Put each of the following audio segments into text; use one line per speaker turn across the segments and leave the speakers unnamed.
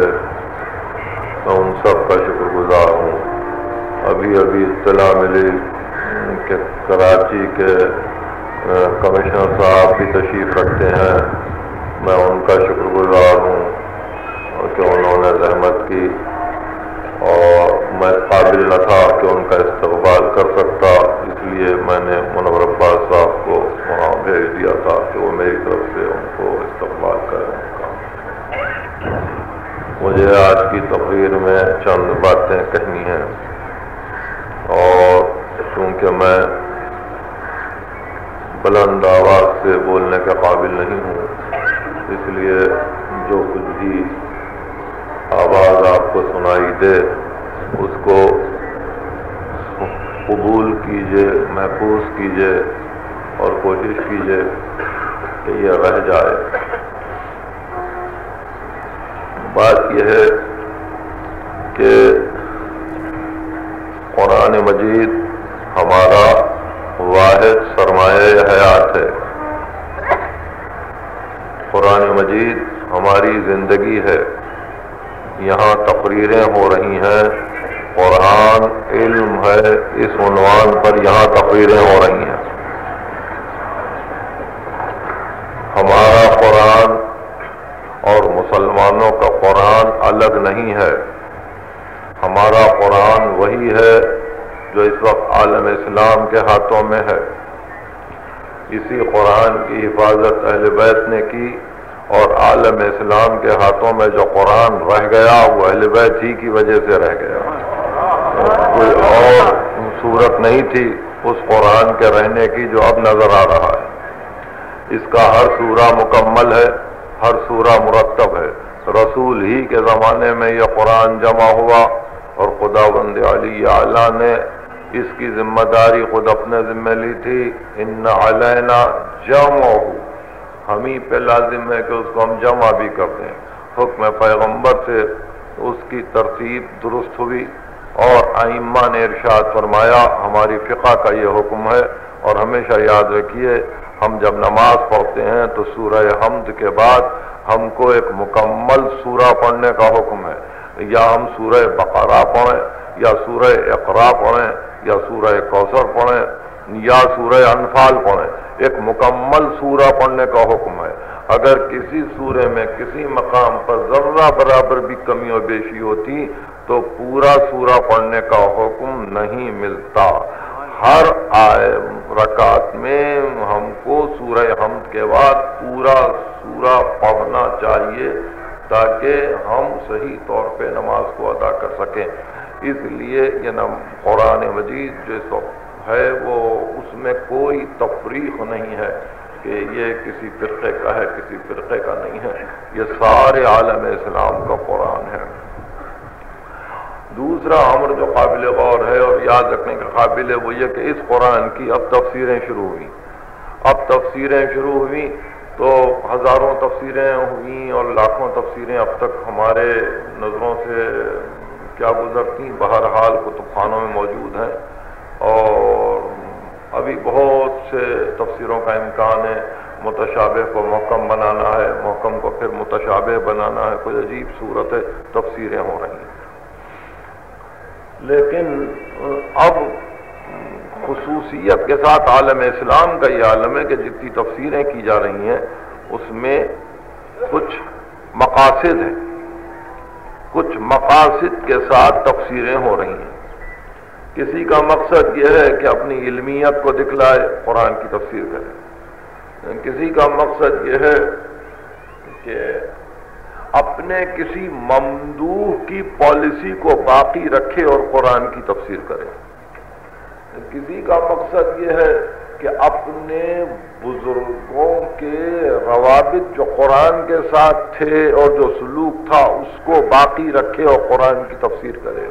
है मैं उन सब का शुक्रगुजार हूँ। अभी अभी इतला मिली कि कराची के कमिश्नर साहब भी तशरीफ़ रखते हैं। मैं उनका शुक्रगुजार हूँ कि उन्होंने जहमत की। मुझे आज की तकरीर में चंद बातें कहनी हैं। और चूँकि मैं बुलंद आवाज़ से बोलने के काबिल नहीं हूँ, इसलिए जो कुछ भी आवाज़ आपको सुनाई दे, उसको कबूल कीजिए, महफूज कीजिए और कोशिश कीजिए कि यह रह जाए। बात यह है कि कुरान मजीद हमारा वाहिद सरमाए हयात है। कुरान मजीद हमारी ज़िंदगी है। यहाँ तकरीरें हो रही हैं। कुरान इल्म है। इस उनवान पर यहाँ तकरीरें हो रही हैं हमारा कुरान और मुसलमानों का कुरान अलग नहीं है। हमारा कुरान वही है जो इस वक्त आलम इस्लाम के हाथों में है। इसी कुरान की हिफाजत अहल बैत ने की और आलम इस्लाम के हाथों में जो कुरान रह गया, वो अहल बैत ही की वजह से रह गया। कोई और सूरत नहीं थी उस कुरान के रहने की जो अब नज़र आ रहा है। इसका हर सूरा मुकम्मल है, हर सूरा मुरतब है। रसूल ही के ज़माने में यह कुरान जमा हुआ और खुदाबंद अली आला ने इसकी ज़िम्मेदारी खुद अपने जिम्मे ली थी। इन अलैना जम हम ही पे लाजिम है कि उसको हम जमा भी कर दें। हुक्म पैगंबर से उसकी तरतीब दुरुस्त हुई और आइम्मा ने इरशाद फरमाया, हमारी फ़िका का ये हुक्म है और हमेशा याद रखिए हम जब नमाज़ पढ़ते हैं तो सूरह हमद के बाद हमको एक मुकम्मल सूरा पढ़ने का हुक्म है। या हम सूरह बकरा पढ़ें, या सूरह इकरा पढ़ें, या सूरह कौसर पढ़ें, या सूरह अनफाल पढ़ें, एक मुकम्मल सूरा पढ़ने का हुक्म है। अगर किसी सूर्य में किसी मकाम पर जर्रा बराबर भी कमी और बेशी होती तो पूरा सूरा पढ़ने का हुक्म नहीं मिलता। हर आय, रकात में हमको सूरह हमद के बाद पूरा सूरा पढ़ना चाहिए, ताकि हम सही तौर पे नमाज़ को अदा कर सकें। इसलिए ये नम कुरान मजीद जो सब है, वो उसमें कोई तफरीक नहीं है कि ये किसी फ़िरक़े का है, किसी फ़िरक़े का नहीं है। ये सारे आलम इस्लाम का कुरान है। दूसरा अमर जो काबिल गौर है और याद रखने का काबिल है, वो ये कि इस कुरान की अब तफसीरें शुरू हुई। अब तफसीरें शुरू हुई तो हज़ारों तफसीरें हुई और लाखों तफसीरें अब तक हमारे नज़रों से, क्या गुजरती, बहरहाल कुतुबखानों में मौजूद हैं। और अभी बहुत से तफसीरों का इम्कान है, मुतशाबे को महकम बनाना है, महकम को फिर मुतशाबे बनाना है, कोई अजीब सूरत है, तफसीरें हो रही हैं। लेकिन अब खसूसियत के साथ आलम इस्लाम का ये आलम है कि जितनी तफसीरें की जा रही हैं, उसमें कुछ मकासद हैं। कुछ मकासद के साथ तफसीरें हो रही हैं। किसी का मकसद यह है कि अपनी इलमियत को दिखलाए, कुरान की तफसीर करे। किसी का मकसद यह है कि अपने किसी ममदूह की पॉलिसी को बाकी रखे और कुरान की तफसीर करे। किसी का मकसद यह है कि अपने बुज़ुर्गों के रवाबित जो कुरान के साथ थे और जो सलूक था, उसको बाकी रखे और कुरान की तफसीर करे।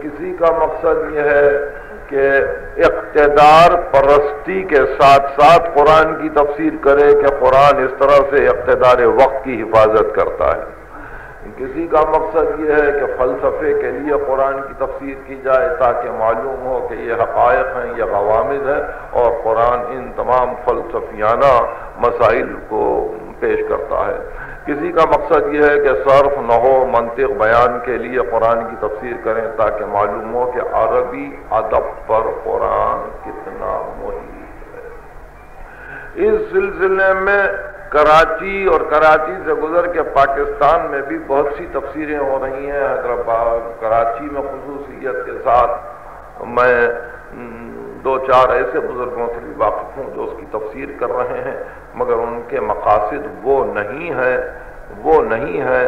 किसी का मकसद यह है कि इकतदार परस्ती के साथ साथ कुरान की तफसीर करे कि कुरान इस तरह से इकतदार वक्त की हिफाजत करता है। किसी का मकसद ये है कि फ़लसफ़े के लिए कुरान की तफसीर की जाए ताकि मालूम हो कि ये हक़ हैं, ये गवामिद है और कुरान इन तमाम फ़लसफियाना मसाइल को पेश करता है। किसी का मकसद यह है कि सर्फ नहो मंतिक बयान के लिए कुरान की तफसीर करें ताकि मालूम हो कि अरबी अदब पर कुरान कितना मुहित है। इस सिलसिले में कराची और कराची से गुजर के पाकिस्तान में भी बहुत सी तफसीरें हो रही हैं। हैदराबाद, कराची में खसूसियत के साथ मैं दो चार ऐसे बुज़ुर्गों से भी वाकिफ हूँ जो उसकी तफसीर कर रहे हैं। मगर उनके मकासद वो नहीं है, वो नहीं है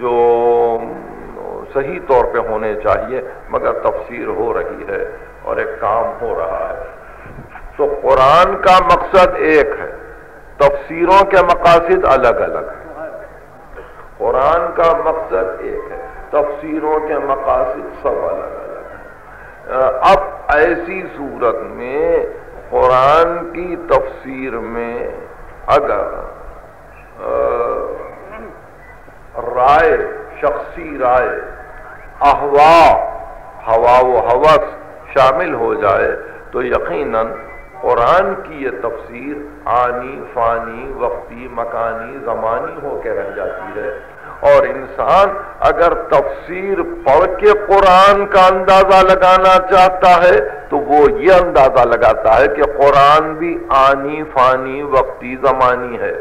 जो सही तौर पे होने चाहिए, मगर तफसीर हो रही है और एक काम हो रहा है। तो कुरान का मकसद एक है, तफसीरों के मकासद अलग अलग है। कुरान का मकसद एक है, तफसीरों के मकासद सब अलग अलग है अब ऐसी सूरत में कुरान की तफसीर में अगर राय, शख्सी राय, अहवा, हवा व हवस शामिल हो जाए तो यकीनन कुरान की यह तफसीर आनी, फानी, वक्ती, मकानी, जमानी होकर रह जाती है। और इंसान अगर तफसीर पढ़ के कुरान का अंदाज़ा लगाना चाहता है तो वो ये अंदाज़ा लगाता है कि कुरान भी आनी फानी वक्ती जमानी है।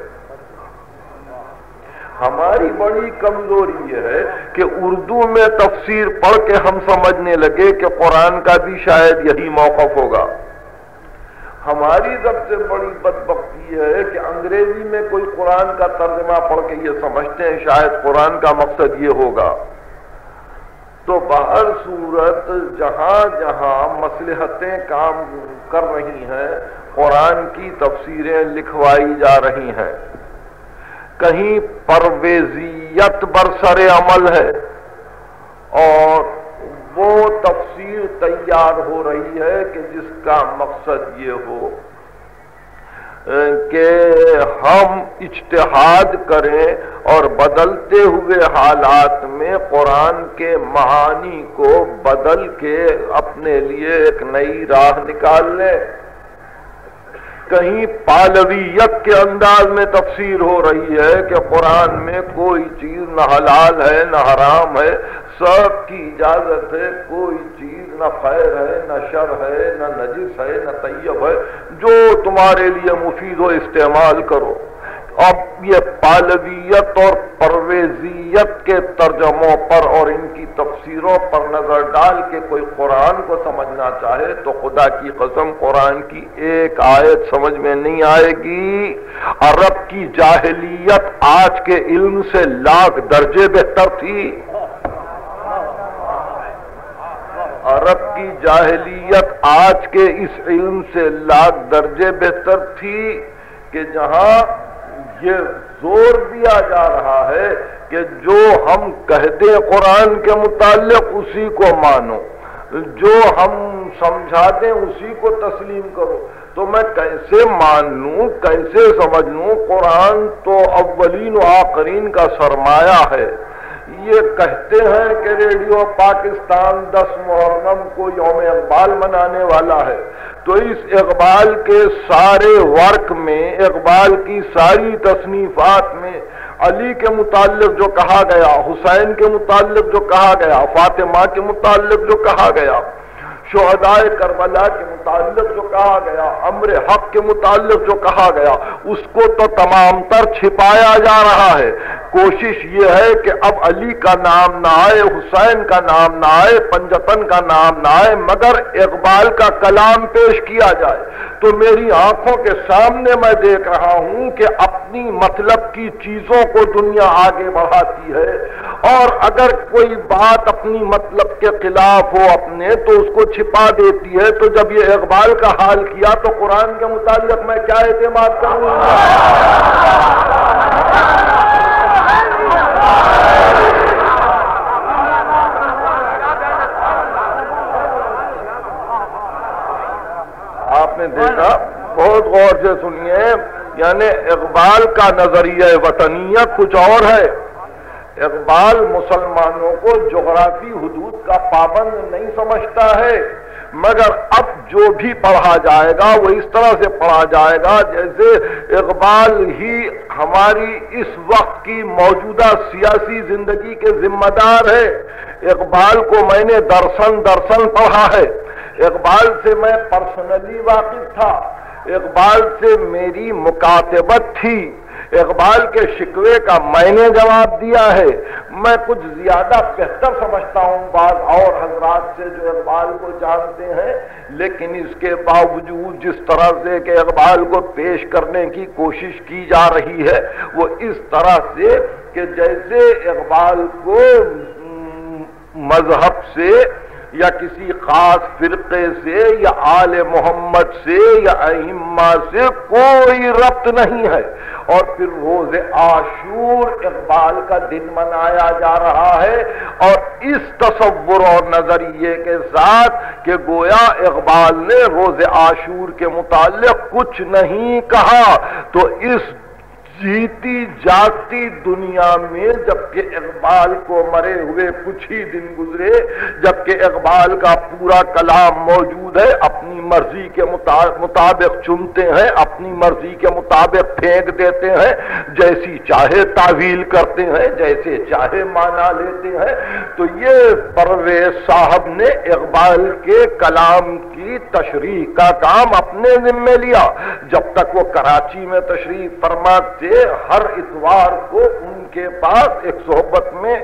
हमारी बड़ी कमज़ोरी यह है कि उर्दू में तफसीर पढ़ के हम समझने लगे कि कुरान का भी शायद यही मौकफ होगा। हमारी सबसे बड़ी बदबख्ती है कि अंग्रेज़ी में कोई कुरान का तर्जमा पढ़ के ये समझते हैं, शायद कुरान का मकसद ये होगा। तो बाहर सूरत, जहाँ जहाँ मसलहतें काम कर रही हैं, कुरान की तफसीरें लिखवाई जा रही हैं। कहीं परवेजियत बरसर अमल है, और वो तफसीर तैयार हो रही है कि जिसका मकसद ये हो कि हम इज्तहाद करें और बदलते हुए हालात में कुरान के महानी को बदल के अपने लिए एक नई राह निकाल लें। कहीं पालवीयत के अंदाज में तफसीर हो रही है कि कुरान में कोई चीज़ न हलाल है, न हराम है, सब की इजाज़त है, कोई चीज़ न खैर है, न शर है, न नजिस है, न तैयब है, जो तुम्हारे लिए मुफीद हो इस्तेमाल करो। अब ये पालवियत और परवेजियत के तर्जमों पर और इनकी तफसीरों पर नज़र डाल के कोई कुरान को समझना चाहे तो खुदा की कसम कुरान की एक आयत समझ में नहीं आएगी। अरब की जाहलीत आज के इल्म से लाख दर्जे बेहतर थी। अरब की जाहलीत आज के इस इल्म से लाख दर्जे बेहतर थी कि जहाँ ये ज़ोर दिया जा रहा है कि जो हम कह दें कुरान के मुतालिक, उसी को मानो। जो हम समझा दें, उसी को तस्लीम करो। तो मैं कैसे मान लूँ, कैसे समझ लूँ? कुरान तो अव्वलीन आखरीन का सरमाया है। ये कहते हैं कि रेडियो पाकिस्तान 10 मुहर्रम को यौम इकबाल मनाने वाला है। तो इस इकबाल के सारे वर्क में, इकबाल की सारी तसनीफात में, अली के मुतालिक जो कहा गया, हुसैन के मुतालिक जो कहा गया, फातिमा के मुतालिक जो कहा गया शहदाय करबला के
मुतालिक जो कहा गया, अमर हक के मुतालिक जो कहा गया, उसको तो तमाम तर छिपाया जा रहा है। कोशिश ये है कि अब अली का नाम ना आए, हुसैन का नाम ना आए, पंजतन का नाम ना आए, मगर इकबाल का कलाम पेश किया जाए। तो मेरी आँखों के सामने मैं देख रहा हूँ कि अपनी मतलब की चीज़ों को दुनिया आगे बढ़ाती है। और अगर कोई बात अपनी मतलब के खिलाफ हो अपने तो उसको छिपा देती है तो जब ये इकबाल का हाल किया तो कुरान के मुताबिक मैं क्या एतमाद करूँगा? आपने देखा? बहुत गौर से सुनिए, यानी इकबाल का नज़रिया वतनीत कुछ और है। इकबाल मुसलमानों को जोग्राफी हदूद का पाबंद नहीं समझता है, मगर अब जो भी पढ़ा जाएगा, वो इस तरह से पढ़ा जाएगा, जैसे इकबाल ही हमारी इस वक्त की मौजूदा सियासी ज़िंदगी के जिम्मेदार है। इकबाल को मैंने दर्शन दर्शन पढ़ा है। इकबाल से मैं पर्सनली वाकिफ था। इकबाल से मेरी मुकातबत थी। इकबाल के शिकवे का मैंने जवाब दिया है। मैं कुछ ज़्यादा बेहतर समझता हूँ बात और हजरात से जो इकबाल को जानते हैं, लेकिन इसके बावजूद जिस तरह से कि इकबाल को पेश करने की कोशिश की जा रही है, वो इस तरह से कि जैसे इकबाल को मज़हब से या किसी खास फिरके से या आल मोहम्मद से या अहिम्मा से कोई रब्त नहीं है। और फिर रोज आशूर इकबाल का दिन मनाया जा रहा है। और इस तस्वुर और नज़रिए के साथ कि गोया इकबाल ने रोज आशूर के मुतालिक कुछ नहीं कहा तो इस जीती जाती दुनिया में जबकि इकबाल को मरे हुए कुछ ही दिन गुजरे, जबकि इकबाल का पूरा कलाम मौजूद है, अपनी मर्ज़ी के मुताबिक चुनते हैं, अपनी मर्ज़ी के मुताबिक फेंक देते हैं, जैसी चाहे तावील करते हैं, जैसे चाहे माना लेते हैं। तो ये परवेज साहब ने इकबाल के कलाम की तशरी का काम अपने जिम्मे लिया। जब तक वो कराची में तशरी फरमाते हर इतवार को उनके पास एक सोहबत में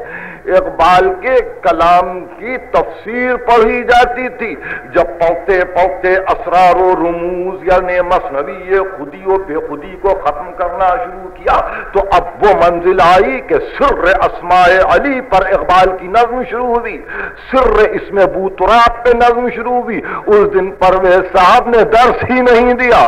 इकबाल के कलाम की तफसीर पढ़ी जाती थी। जब पौते पौते असरार रमूज यानी मसनवी खुदी व बेखुदी को खत्म करना शुरू किया तो अब वो मंजिल आई कि सिर असमाए अली पर इकबाल की नज्म शुरू हुई। सिर इसमें बूतराब पे नज्म शुरू हुई। उस दिन परवेज साहब ने दर्श ही नहीं दिया।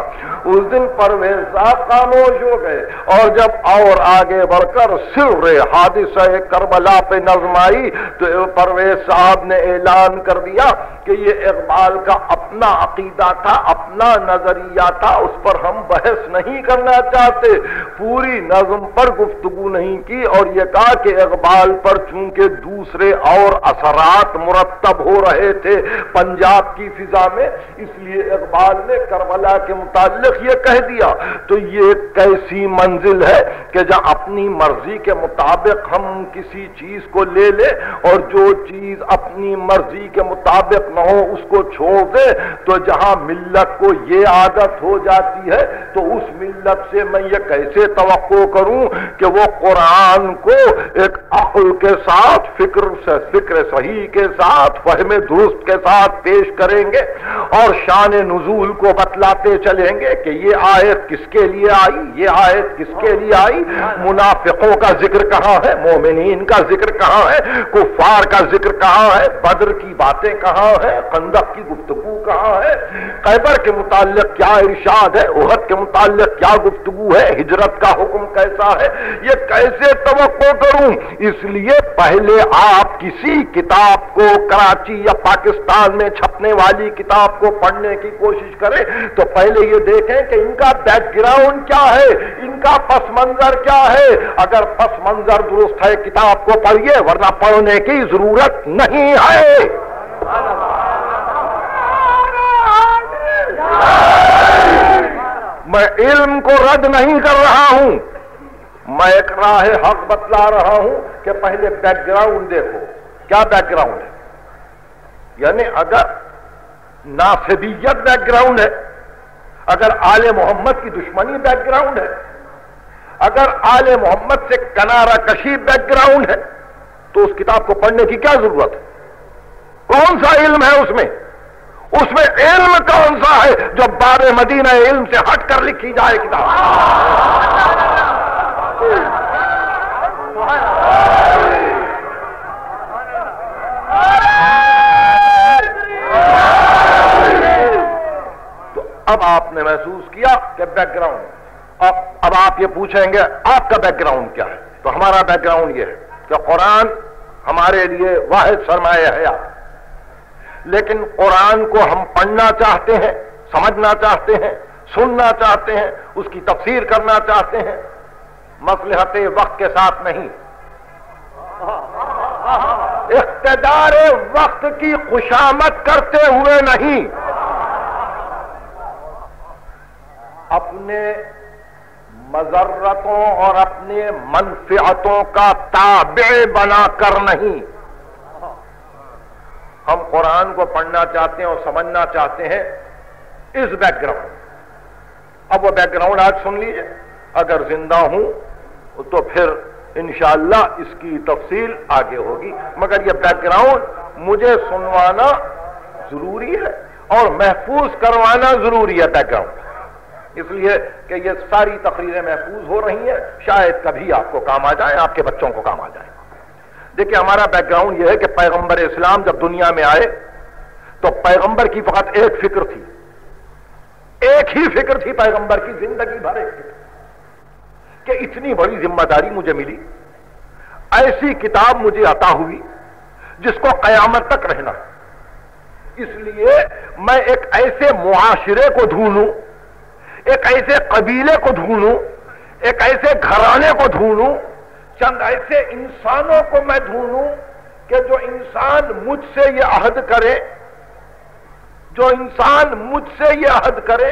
उस दिन परवेज साहब खामोश हो गए। और जब और आगे बढ़कर सिर हादिसा करबला पे नज्म आई तो परवेज साहब ने ऐलान कर दिया कि ये इकबाल का अपना अकीदा था, अपना नज़रिया था, उस पर हम बहस नहीं करना चाहते। पूरी नज्म पर गुफ्तगु नहीं की और ये कहा कि इकबाल पर चूँकि दूसरे और असरात मुरतब हो रहे थे पंजाब की फिजा में, इसलिए इकबाल ने करबला के मुतालिक ये कह दिया। तो ये कैसी मंजिल है कि जहाँ अपनी मर्ज़ी के मुताबिक हम किसी चीज़ को ले ले और जो चीज़ अपनी मर्ज़ी के मुताबिक न हो उसको छोड़ दे तो जहाँ मिल्लत को ये आदत हो जाती है तो उस मिल्लत से मैं ये कैसे तो करूँ कि वो कुरान को एक अकुल के साथ, फ़िक्र फ़िक्र सही के साथ, फहमे दुरुस्त के साथ पेश करेंगे और शान नजूल को बतलाते चलेंगे कि ये आयत किसके लिए आई, ये आयत किसके लिए आई? मुनाफिकों का ज़िक्र कहाँ है? मोमिन का ज़िक्र कहाँ है? कुफार का ज़िक्र कहाँ है? बद्र की बातें कहाँ है? कंदक की गुफ्तगु कहाँ है? कैबर के मुतालिक क्या इरशाद है? उहद के मुतालिक क्या गुफ्तगु है? हिजरत का हुक्म कैसा है? ये कैसे तो करूँ? इसलिए पहले आप किसी किताब को कराची या पाकिस्तान में छपने वाली किताब को पढ़ने की कोशिश करें तो पहले ये देखें कि इनका बैकग्राउंड क्या है? इनका पस मंजर क्या है? अगर पस मंजर दुरुस्त है, किताब को पढ़िए, वरना पढ़ने की ज़रूरत नहीं है। मैं इल्म को रद्द नहीं कर रहा हूँ। मैं एक राह हक बतला रहा हूँ कि पहले बैकग्राउंड देखो। क्या बैकग्राउंड है? यानी अगर नाफिदियत बैकग्राउंड है, अगर आले मोहम्मद की दुश्मनी बैकग्राउंड है अगर आले मोहम्मद से कनारा कशी बैकग्राउंड है तो उस किताब को पढ़ने की क्या ज़रूरत है? कौन सा इल्म है उसमें? उसमें इल्म कौन सा है जो बाब मदीना इल्म से हटकर लिखी जाए किताब? तो अब आपने महसूस किया कि बैकग्राउंड अब अब आप ये पूछेंगे, आपका बैकग्राउंड क्या है? तो हमारा बैकग्राउंड ये है कि कुरान हमारे लिए वाहिद सरमाए है आप लेकिन कुरान को हम पढ़ना चाहते हैं, समझना चाहते हैं, सुनना चाहते हैं, उसकी तफसीर करना चाहते हैं। मसलहत वक्त के साथ नहीं। इकतदार वक्त की खुशामद करते हुए नहीं। अपने मजरतों और अपने मनफियतों का ताबे बनाकर नहीं। हम कुरान को पढ़ना चाहते हैं और समझना चाहते हैं इस बैकग्राउंड अब वो बैकग्राउंड आज सुन लीजिए। अगर ज़िंदा हूँ तो फिर इंशाला इसकी तफसील आगे होगी। मगर ये बैकग्राउंड मुझे सुनवाना ज़रूरी है और महफूज करवाना ज़रूरी है बैकग्राउंड इसलिए कि ये सारी तकरीरें महफूज हो रही हैं, शायद कभी आपको काम आ जाए, आपके बच्चों को काम आ जाए। देखिए, हमारा बैकग्राउंड यह है कि पैगंबर इस्लाम जब दुनिया में आए तो पैगंबर की फकत एक फ़िक्र थी। एक ही फ़िक्र थी पैगंबर की, ज़िंदगी भर एक फ़िक्र कि इतनी बड़ी ज़िम्मेदारी मुझे मिली, ऐसी किताब मुझे अता हुई, जिसको कयामत तक रहना इसलिए मैं एक ऐसे मुआशरे को ढूंढूं एक ऐसे कबीले को ढूंढूं, एक ऐसे घराने को ढूंढूं, चंद ऐसे इंसानों को मैं ढूंढूं कि जो इंसान मुझसे ये अहद करे, जो इंसान मुझसे ये अहद करे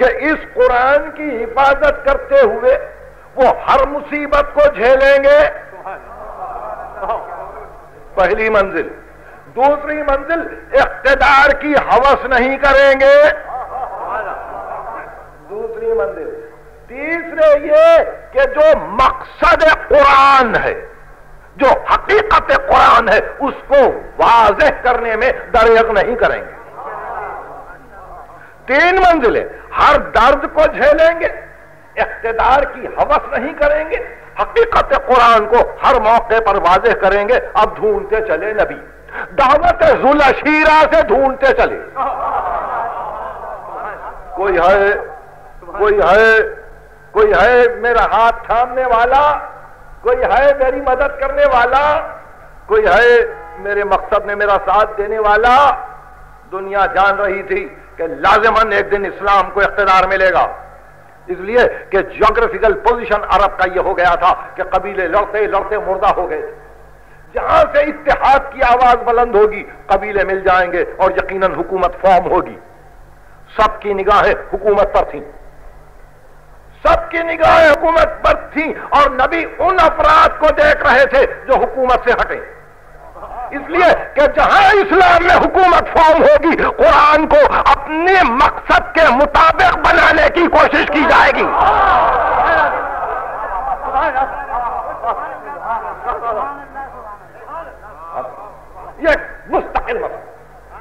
कि इस कुरान की हिफाजत करते हुए वो हर मुसीबत को झेलेंगे। पहली मंजिल। दूसरी मंजिल, इकतदार की हवस नहीं करेंगे। दूसरी मंजिल। तीसरे ये कि जो मकसद कुरान है, जो हकीकत कुरान है, उसको वाजह करने में दरेक नहीं करेंगे। तीन मंजिलें, हर दर्द को झेलेंगे, इकतदार की हवस नहीं करेंगे, हकीकत कुरान को हर मौके पर वाजे करेंगे, अब ढूंढते चले नबी। दावत जुलशीरा से ढूंढते चले। कोई है कोई है कोई है मेरा हाथ थामने वाला, कोई है मेरी मदद करने वाला, कोई है मेरे मकसद में मेरा साथ देने वाला। दुनिया जान रही थी कि लाजमन एक दिन इस्लाम को इकतदार मिलेगा। इसलिए कि जोग्राफिकल पोजीशन अरब का यह हो गया था कि कबीले लड़ते लड़ते मुर्दा हो गए। जहाँ से इतिहाद की आवाज़ बुलंद होगी, कबीले मिल जाएँगे और यकीनन हुकूमत फॉर्म होगी। सबकी निगाहें हुकूमत पर थी। सबकी निगाहें हुकूमत पर थी और नबी उन अपराध को देख रहे थे जो हुकूमत से हटे। इसलिए कि जहाँ इस्लाम में हुकूमत फॉर्म होगी, कुरान को अपने मकसद के मुताबिक बनाने की कोशिश की जाएगी। ये मुस्तकिल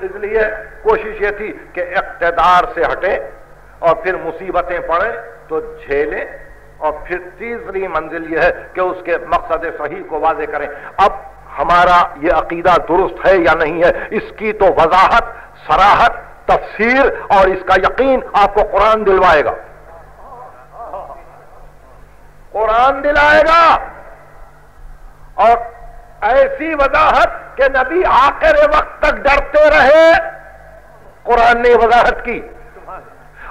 इसलिए कोशिश ये थी कि इकतदार से हटे और फिर मुसीबतें पड़े। तो झेलें और फिर तीसरी मंजिल यह है कि उसके मकसद सही को वाजे करें। अब हमारा ये अकीदा दुरुस्त है या नहीं है, इसकी तो वजाहत, सराहत, तफसीर और इसका यकीन आपको कुरान दिलवाएगा। कुरान दिलाएगा और ऐसी वजाहत के नबी आखिर वक्त तक डरते रहे। कुरान ने वजाहत की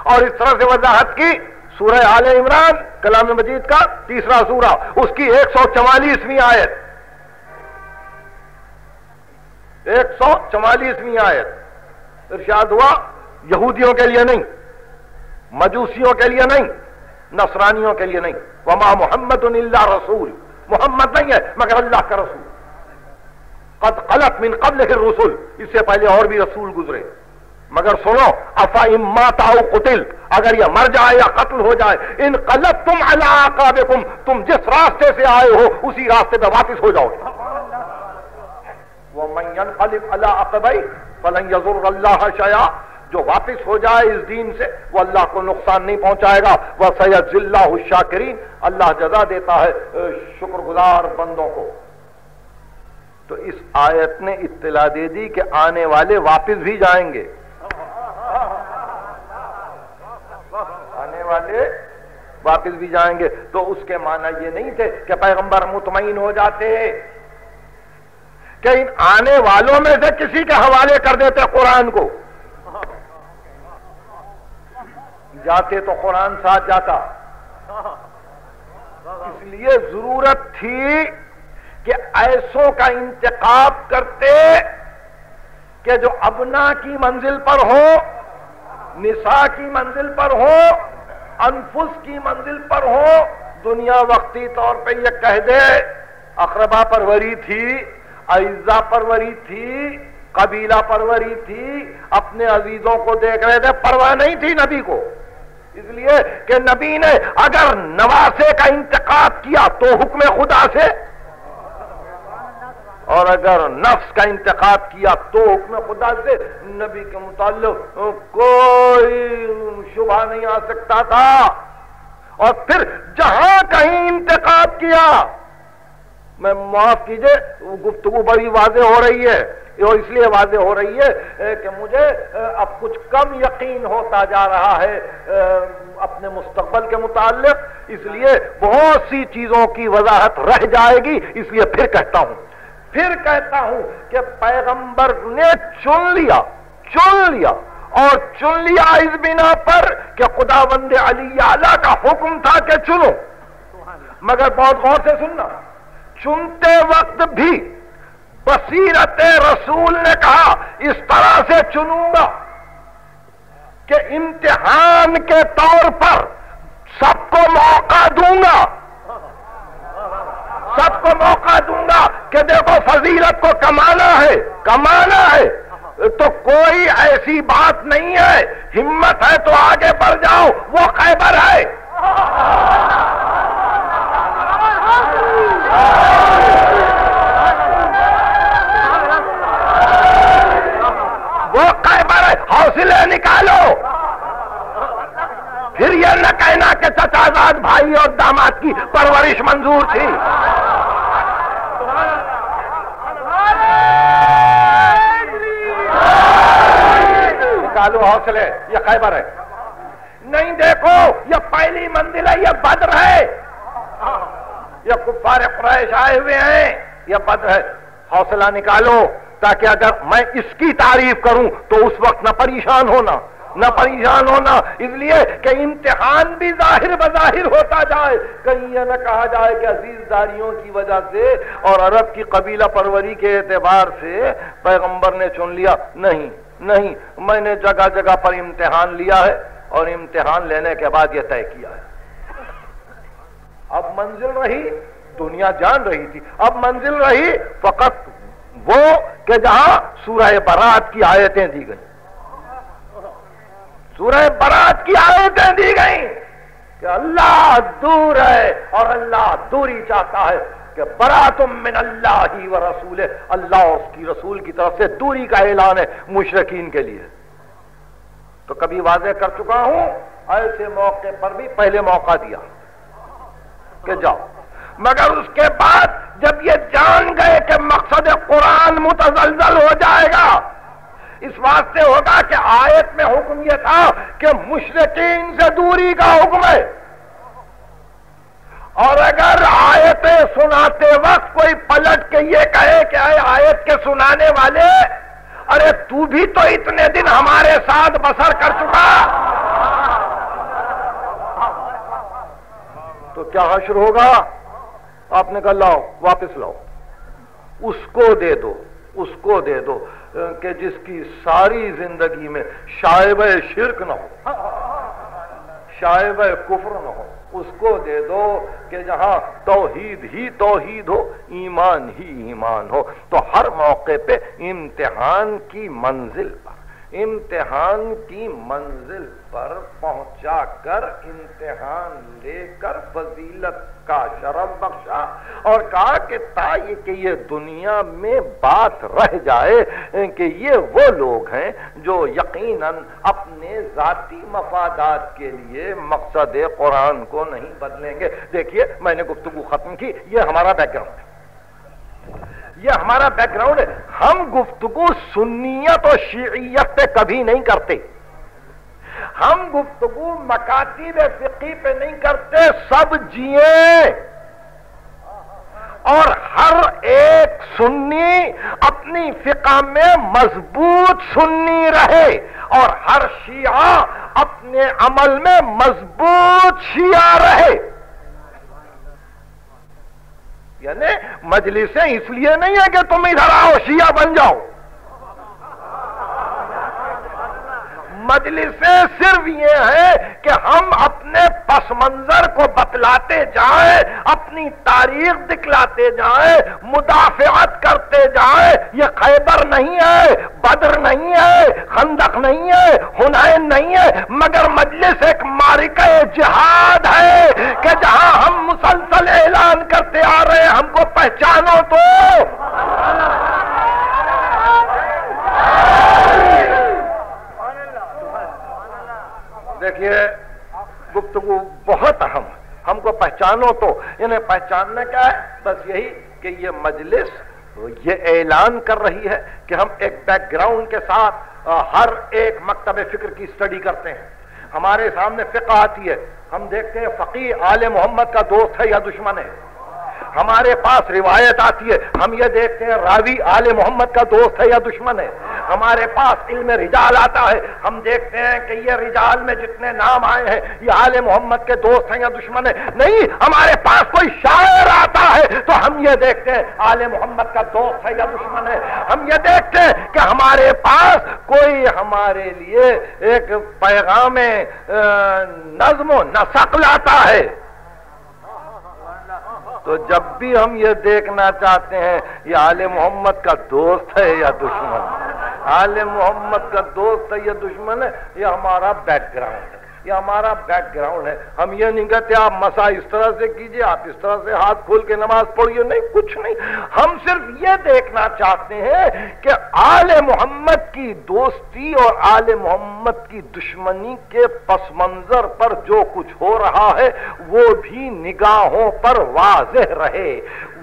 और इस तरह से वजाहत की सूरह आल इमरान, कलाम मजीद का तीसरा सूरा उसकी एक सौ चवालीसवीं आयत। एक सौ चवालीसवीं आयत। इर्शाद हुआ, यहूदियों के लिए नहीं, मजूसियों के लिए नहीं, नसरानियों के लिए नहीं। वमा मोहम्मद रसूल। मोहम्मद नहीं है, मगर अल्लाह का रसूल। कद कलत मिन कबल रसूल। इससे पहले और भी रसूल गुजरे। मगर सुनो अफा इमाताऊ कुतिल, अगर ये मर जाए या कत्ल हो जाए, इन कलत तुम अलाकाबिकुम तुम जिस रास्ते से आए हो, उसी रास्ते पे वापस हो जाओगे। वो मैन कलिब अला अकबई अल्लाह शया, जो वापिस हो जाए इस दीन से वो अल्लाह को नुकसान नहीं पहुंचाएगा। वह सैयद जिल्ला शाकिरीन, अल्लाह जजा देता है शुक्रगुजार बंदों को। तो इस आयत ने इत्तला दे दी कि आने वाले वापिस भी जाएँगे। वाले वापिस भी जाएँगे। तो उसके माना ये नहीं थे कि पैगंबर मुतमिन हो जाते। कि इन आने वालों में से किसी के हवाले कर देते कुरान को। जाते तो कुरान साथ जाता। इसलिए ज़रूरत थी कि ऐसों का इंतकाब करते कि जो अबना की मंजिल पर हो निशा की मंजिल पर हो अनफुस की मंजिल पर हो, दुनिया वक्ती तौर पे ये कह दे अखरबा परवरी थी अज्जा परवरी थी, कबीला परवरी थी, अपने अजीजों को देख रहे थे, परवाह नहीं थी नबी को। इसलिए कि नबी ने अगर नवासे का इंतकाब किया तो हुक्म खुदा से और अगर नफ्स का इंतखाब किया तो हुक्म खुदा से नबी के मुताल कोई शुभा नहीं आ सकता था। और फिर जहाँ कहीं इंतखाब किया, मैं माफ़ कीजिए, गुफ्तगु बड़ी वाजे हो रही है। और इसलिए वाजे हो रही है कि मुझे अब कुछ कम यकीन होता जा रहा है अपने मुस्तबल के मुतालिक इसलिए बहुत सी चीज़ों की वजाहत रह जाएगी, इसलिए फिर कहता हूँ। फिर कहता हूँ कि पैगंबर ने चुन लिया चुन लिया। और चुन लिया इस बिना पर कि खुदा बंद अली आला का हुक्म था कि चुनो। मगर बहुत गौर से सुनना, चुनते वक्त भी बसीरत रसूल ने कहा, इस तरह से चुनूँगा कि इम्तिहान के तौर पर सबको मौका दूँगा। सबको मौका दूँगा कि देखो फजीलत को कमाना है कमाना है। तो कोई ऐसी बात नहीं है, हिम्मत है तो आगे बढ़ जाओ, वो खैबर है। वो खैबर है, हौसले निकालो। फिर यह न कहना कि चचाजाद भाई और दामाद की परवरिश मंजूर थी। निकालो हौसले, ये खैबर है। नहीं देखो, ये पहली मंजिल है, ये बद्र है। ये कुफार क्रैश आए हुए हैं, ये बद्र है। हौसला निकालो, ताकि अगर मैं इसकी तारीफ़ करूँ तो उस वक्त न परेशान होना, न परेशान होना। इसलिए कि इम्तिहान भी ज़ाहिर बजाहिर होता जाए। कहीं यह न कहा जाए कि अजीजदारियों की वजह से और अरब की कबीला परवरी के एतबार से पैगंबर ने चुन लिया। नहीं। नहीं, मैंने जगह जगह पर इम्तिहान लिया है और इम्तिहान लेने के बाद यह तय किया है। अब मंजिल रही, दुनिया जान रही थी। अब मंजिल रही, फकत वो के जहाँ सूरह बरात की आयतें दी गई। सूरह बरात की आयतें दी गई कि अल्लाह दूर है और अल्लाह दूरी चाहता है। कि बरातुम मिन अल्लाह ही व रसूल। अल्लाह उसकी रसूल की तरफ़ से दूरी का ऐलान है मुशरकिन के लिए। तो कभी वाजे कर चुका हूँ, ऐसे मौके पर भी पहले मौका दिया कि जाओ। मगर उसके बाद जब ये जान गए कि मकसद कुरान मुतजलजल हो जाएगा, इस वास्ते होगा कि आयत में हुक्म यह था कि मुशरकिन से दूरी का हुक्म है। और अगर आयतें सुनाते वक्त कोई पलट के ये कहे कि आयत के सुनाने वाले, अरे तू भी तो इतने दिन हमारे साथ बसर कर चुका। तो क्या हशर होगा? आपने कहा, लाओ, वापस लाओ। उसको दे दो, उसको दे दो, कि जिसकी सारी ज़िंदगी में शायब शिरक न हो शायब कुफर न हो। उसको दे दो कि जहाँ तोहीद ही तोहीद हो, ईमान ही ईमान हो। तो हर मौके पे इम्तिहान की मंजिल पर। इम्तिहान की मंजिल पर पहुँचा कर इम्तिहान लेकर फजीलत का शरफ बख्शा और कहा कि ताई कि ये दुनिया में बात रह जाए, कि ये वो लोग हैं जो यकीनन अपने जाती मफादात के लिए मकसद कुरान को नहीं बदलेंगे। देखिए, मैंने गुफ्तगु खत्म की, ये हमारा बैकग्राउंड है। ये हमारा बैकग्राउंड है। हम गुफ्तगु सुन्नीयत और शीयत पे कभी नहीं करते। हम गुफ्तगु मकातीब फिकी पे नहीं करते, सब जिए। और हर एक सुन्नी अपनी फिका में मज़बूत सुन्नी रहे और हर शिया अपने अमल में मज़बूत शिया रहे। यानी मजलिसें इसलिए नहीं है कि तुम इधर आओ शिया बन जाओ। मजलिसें सिर्फ़ ये है कि हम अपने पस मंजर को बतलाते जाए, अपनी तारीख दिखलाते जाए, मुदाफियात करते जाए। ये खैबर नहीं है, बदर नहीं है, खंदक नहीं है, हुनैन नहीं है, मगर मजलिस एक मारिक जिहाद है कि जहाँ हम मुसलसल ऐलान करते आ रहे हैं, हमको पहचानो तो। देखिए गुप्तगु बहुत अहम। हमको पहचानो तो इन्हें पहचानने का है। बस यही कि ये मजलिस, ये ऐलान कर रही है कि हम एक बैकग्राउंड के साथ हर एक मकतब फ़िक्र की स्टडी करते हैं। हमारे सामने फ़िक्र आती है। हम देखते हैं फकीर आले मोहम्मद का दोस्त है या दुश्मन है। हमारे पास रिवायत आती है। हम ये देखते हैं, रावी आले मोहम्मद का दोस्त है या दुश्मन है। हमारे पास इल्म रिजाल आता है। हम देखते हैं कि ये रिजाल में जितने नाम आए हैं, ये आले मोहम्मद के दोस्त हैं या दुश्मन है। नहीं, हमारे पास कोई शायर आता है। तो हम ये देखते हैं, आले मोहम्मद का दोस्त है या दुश्मन है। हम ये देखते हैं कि हमारे पास कोई हमारे लिए एक पैगाम नज्म नसक लाता है। तो जब भी हम ये देखना चाहते हैं, ये आले मोहम्मद का दोस्त है या दुश्मन? आले मोहम्मद का दोस्त है या दुश्मन है, ये हमारा बैकग्राउंड है। ये हमारा बैकग्राउंड है। हम ये नहीं कहते, आप मसा इस तरह से कीजिए, आप इस तरह से हाथ खोल के नमाज़ पढ़िए। नहीं, कुछ नहीं। हम सिर्फ़ ये देखना चाहते हैं कि आले मोहम्मद की दोस्ती और आले मोहम्मद की दुश्मनी के पस मंजर पर जो कुछ हो रहा है, वो भी निगाहों पर वाजह रहे।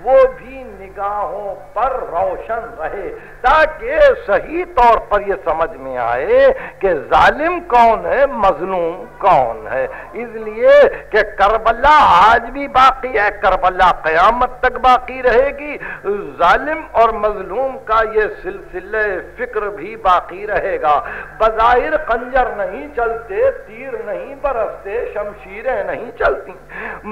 वो भी निगाहों पर रोशन रहे, ताकि सही तौर पर यह समझ में आए कि जालिम कौन है, मजलूम कौन है। इसलिए कि करबला आज भी बाकी है, करबला कयामत तक बाकी रहेगी। जालिम और मजलूम का ये सिलसिले, फ़िक्र भी बाकी रहेगा। बजाहिर कंजर नहीं चलते, तीर नहीं बरसते, शमशीरें नहीं चलती।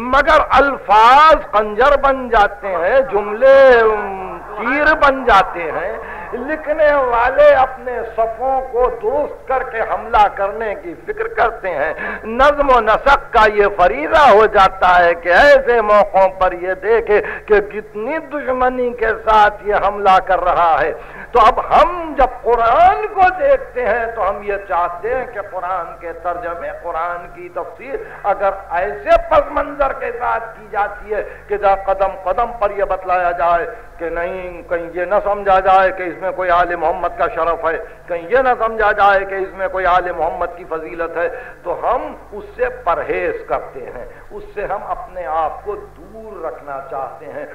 मगर अल्फाज कंजर बन जाते हैं, जुमले तीर बन जाते हैं। लिखने वाले अपने सफों को दोस्त करके हमला करने की फ़िक्र करते हैं। नज्म नशक का ये फरीदा हो जाता है कि ऐसे मौकों पर ये देखे कि कितनी दुश्मनी के साथ ये हमला कर रहा है। तो अब हम जब कुरान को देखते हैं तो हम ये चाहते हैं कि कुरान के तर्जमे, कुरान की तफसीर अगर ऐसे पस मंजर के साथ की जाती है कि जब कदम कदम पर यह बतलाया जाए कि नहीं, कहीं ये ना समझा जाए कि इसमें कोई आले मोहम्मद का शरफ है, कहीं ये ना समझा जाए कि इसमें कोई आले मोहम्मद की फजीलत है तो हम उससे परहेज करते हैं। उससे हम अपने आप को दूर रखना चाहते हैं।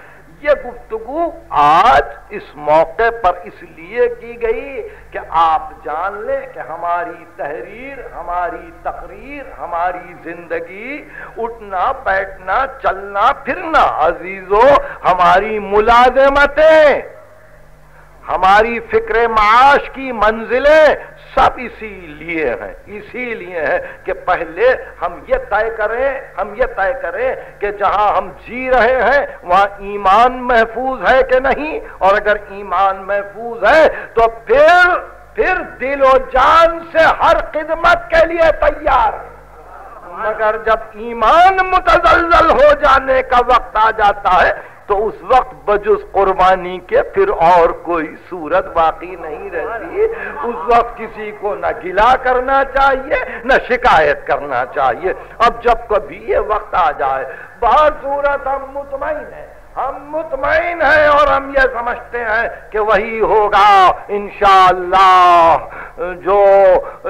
ये गुफ्तगु आज इस मौके पर इसलिए की गई कि आप जान लें कि हमारी तहरीर, हमारी तकरीर, हमारी ज़िंदगी, उठना, बैठना, चलना, फिरना, अजीजों, हमारी मुलाजमतें, हमारी फ़िक्र माश की मंजिलें सब इसीलिए हैं। इसीलिए है कि पहले हम ये तय करें, हम ये तय करें कि जहाँ हम जी रहे हैं, वहाँ ईमान महफूज है कि नहीं? और अगर ईमान महफूज है तो फिर फिर दिलो जान से हर खिदमत के लिए तैयार मगर जब ईमान मुतजल हो जाने का वक्त आ जाता है तो उस वक्त बजुस कुर्बानी के फिर और कोई सूरत बाकी नहीं रहती। उस वक्त किसी को न गिला करना चाहिए, न शिकायत करना चाहिए। अब जब कभी ये वक्त आ जाए बहुत सूरत हम मुतमिन है। हम मुतमिन हैं और हम ये समझते हैं कि वही होगा इनशाला जो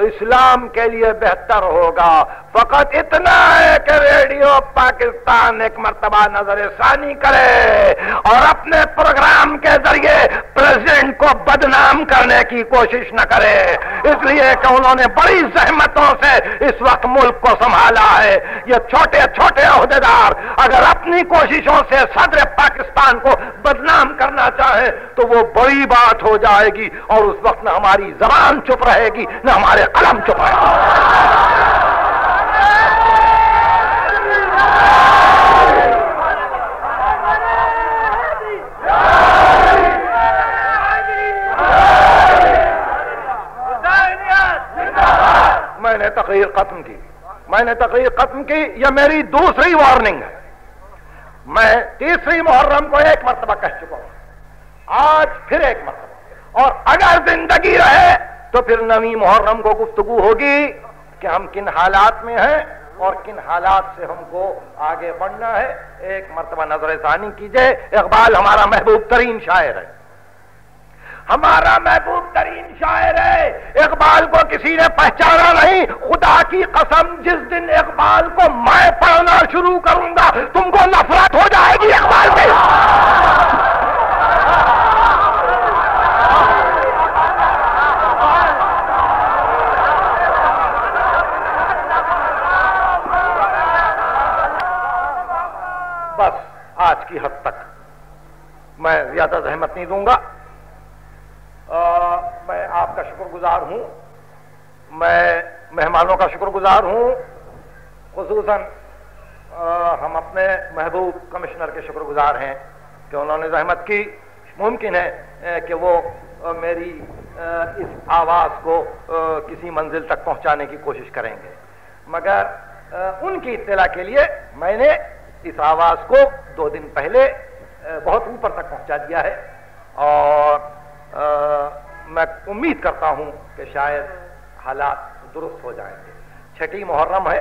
इस्लाम के लिए बेहतर होगा। फकत इतना है कि रेडियो पाकिस्तान एक मरतबा नज़र सानी करे और अपने प्रोग्राम के ज़रिए प्रेसिडेंट को बदनाम करने की कोशिश न करे। इसलिए कि उन्होंने बड़ी जहमतों से इस वक्त मुल्क को संभाला है। ये छोटे छोटे अहदेदार अगर अपनी कोशिशों से सदर पाकिस्तान को बदनाम करना चाहे तो वो बड़ी बात हो जाएगी और उस वक्त हमारी जबान चुप रहेगी, न हमारे कलम चुप रहेगी मैंने तकरीर खत्म की। मैंने तकरीर खत्म की, यह मेरी दूसरी वार्निंग है। मैं तीसरी मुहर्रम को एक मरतबा कह चुका हूँ। आज फिर एक मरतबा। और अगर ज़िंदगी रहे तो फिर नवी मुहर्रम को गुफ्तगु होगी कि हम किन हालात में हैं और किन हालात से हमको आगे बढ़ना है। एक मरतबा नज़र सानी कीजिए। इकबाल हमारा महबूब तरीन शायर है। हमारा महबूब तरीन शायर है। इकबाल को किसी ने पहचाना नहीं। खुदा की कसम, जिस दिन इकबाल को मैं पढ़ना शुरू करूँगा, तुमको नफरत हो जाएगी इकबाल से बस आज की हद तक। मैं ज़्यादा जहमत नहीं दूँगा। आ, मैं आपका शुक्रगुजार हूँ। मैं मेहमानों का शुक्रगुजार हूँ। खसूस हम अपने महबूब कमिश्नर के शुक्रगुजार हैं कि उन्होंने जहमत की। मुमकिन है कि वो मेरी इस आवाज़ को किसी मंजिल तक पहुँचाने की कोशिश करेंगे। मगर उनकी इत्तला के लिए मैंने इस आवाज़ को दो दिन पहले बहुत ऊपर तक पहुँचा दिया है। और आ, मैं उम्मीद करता हूँ कि शायद हालात दुरुस्त हो जाएँगे। छठी मुहर्रम है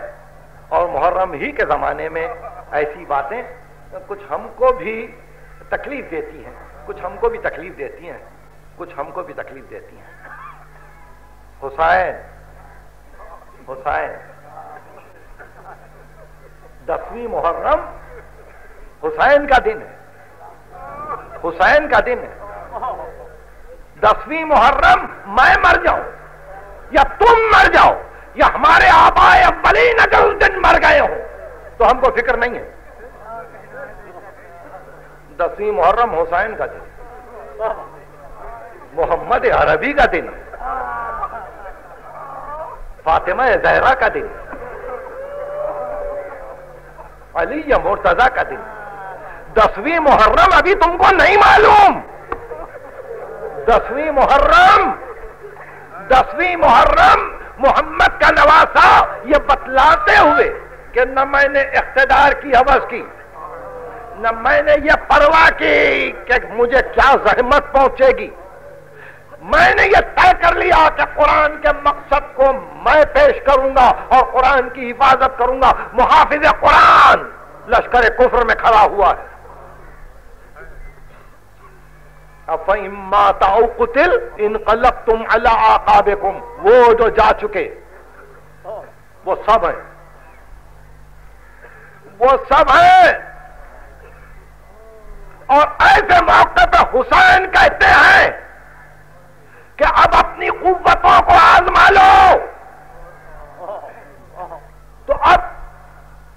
और मुहर्रम ही के ज़माने में ऐसी बातें कुछ हमको भी तकलीफ़ देती हैं कुछ हमको भी तकलीफ़ देती हैं कुछ हमको भी तकलीफ़ देती हैं। हुसैन हुसैन। दसवीं मुहर्रम हुसैन का दिन है। हुसैन का दिन है। दसवीं मुहर्रम मैं मर जाऊँ, या तुम मर जाओ, या हमारे आबाए अव्वलीन अगर उस दिन मर गए हो तो हमको फ़िक्र नहीं है। दसवीं मुहर्रम हुसैन का दिन मोहम्मद अरबी का दिन फातिमा जहरा का दिन अली या मुर्तजा का दिन। दसवीं मुहर्रम अभी तुमको नहीं मालूम। दसवीं मुहर्रम दसवीं मुहर्रम, मोहम्मद का नवासा, ये बतलाते हुए कि न मैंने इख्तदार की हवस की, न मैंने ये परवाह की कि मुझे क्या जहमत पहुंचेगी। मैंने ये तय कर लिया कि कुरान के मकसद को मैं पेश करूँगा और कुरान की हिफाजत करूँगा। मुहाफिज कुरान लश्कर कुफर में खड़ा हुआ है। अफिल इन कलक तुम अल्लाह आकाबेकुम। वो जो जा चुके, वो सब है। वो सब है। और ऐसे मौके पर हुसैन कहते हैं कि अब अपनी कुवतों को आजमा लो। तो अब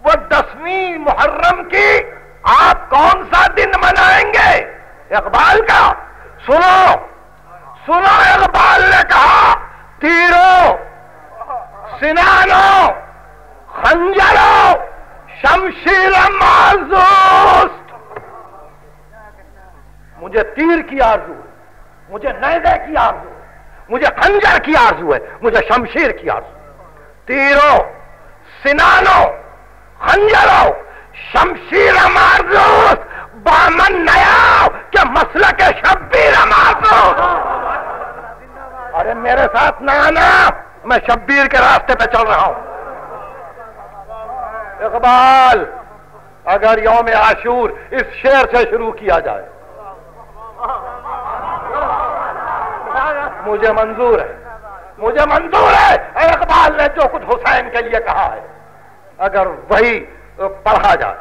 वो दसवीं मुहर्रम की आप कौन सा दिन मनाएँगे? इकबाल का। सुनो सुनो, इकबाल ने कहा, तीरों, सिनानों, खंजरों, शमशीर माजूस। मुझे तीर की आरज़ू है। मुझे नैदे की आरज़ू मुझे खंजर की आरज़ू है। मुझे शमशीर की आरज़ू तीरों, सिनानों, खंजरों शमशीर मारजूस, बामन नया क्या मसला के शब्बीर मारो अरे मेरे साथ ना आना मैं शब्बीर के रास्ते पे चल रहा हूँ। इकबाल, अगर यौम आशूर इस शेर से शुरू किया जाए मुझे मंजूर है। मुझे मंजूर है। इकबाल ने जो कुछ हुसैन के लिए कहा है, अगर वही पढ़ा जाए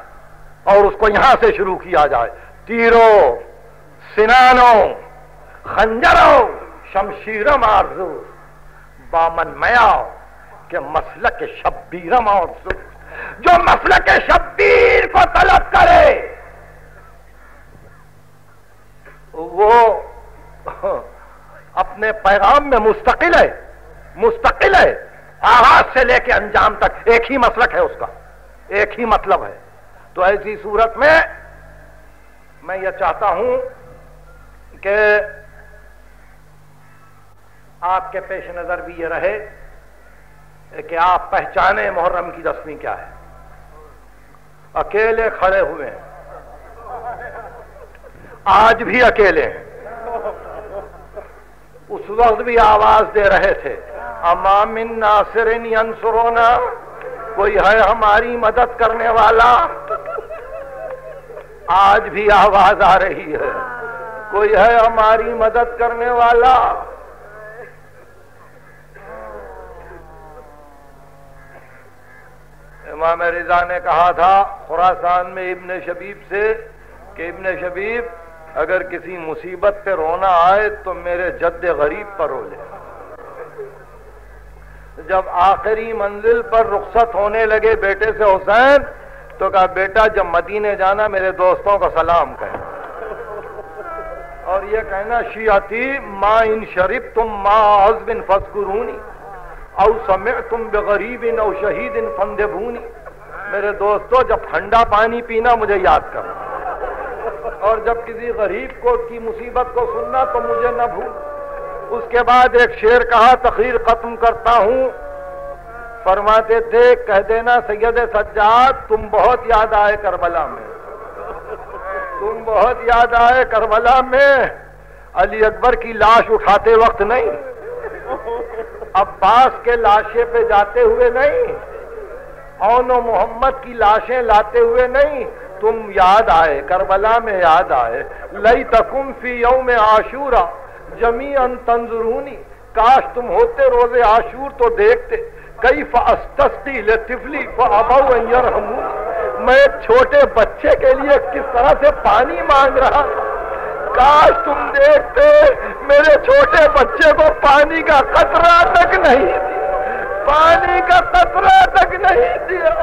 और उसको यहाँ से शुरू किया जाए, तीरों, सिनानों, खंजरों, शमशीरम आरज़ू बामन मया के मसल के शब्बीरम और जो मसल के शब्बीर को तलब करे, वो अपने पैगाम में मुस्तकिल है मुस्तकिल है। आगाज़ से लेके अंजाम तक एक ही मसलक है उसका, एक ही मतलब है। तो ऐसी सूरत में मैं यह चाहता हूँ कि आपके पेश नज़र भी ये रहे कि आप पहचाने मुहर्रम की दसवीं क्या है। अकेले खड़े हुए हैं। आज भी अकेले हैं। उस वक्त भी आवाज़ दे रहे थे। अमामिन नासिरिन अंसरोना कोई है हमारी मदद करने वाला? आज भी आवाज़ आ रही है। कोई है हमारी मदद करने वाला? इमाम रिजा ने कहा था, खुरासान में इब्न शबीब से, कि इब्न शबीब अगर किसी मुसीबत पे रोना आए तो मेरे जद्द गरीब पर रो ले जब आखिरी मंजिल पर रुखसत होने लगे बेटे से हुसैन तो कहा, बेटा, जब मदीने जाना, मेरे दोस्तों को सलाम कहें। और ये कहना शियाती माँ इन शरीफ तुम माँ हजबिन फसकुरूनी औ समय तुम बेगरीबिन औ शहीद इन फंदे भूनी मेरे दोस्तों, जब ठंडा पानी पीना, मुझे याद करो और जब किसी गरीब को, की मुसीबत को सुनना तो मुझे न भूल। उसके बाद एक शेर कहा तकरीर खत्म करता हूँ। फरमाते थे कह देना, सैयद सज्जाद, तुम बहुत याद आए करबला में। तुम बहुत याद आए करबला में। अली अकबर की लाश उठाते वक्त नहीं। अब्बास के लाशे पे जाते हुए नहीं। औनो मोहम्मद की लाशें लाते हुए नहीं। तुम याद आए, करबला में याद आए। लई तकुम फ़ी यौम आशूरा जमी अन तंजरूनी। काश तुम होते रोज़े आशूर तो देखते। कई फस्ती तिफली मैं एक छोटे बच्चे के लिए किस तरह से पानी मांग रहा? काश तुम देखते, मेरे छोटे बच्चे को पानी का कतरा तक नहीं दिया। पानी का कतरा तक नहीं दिया।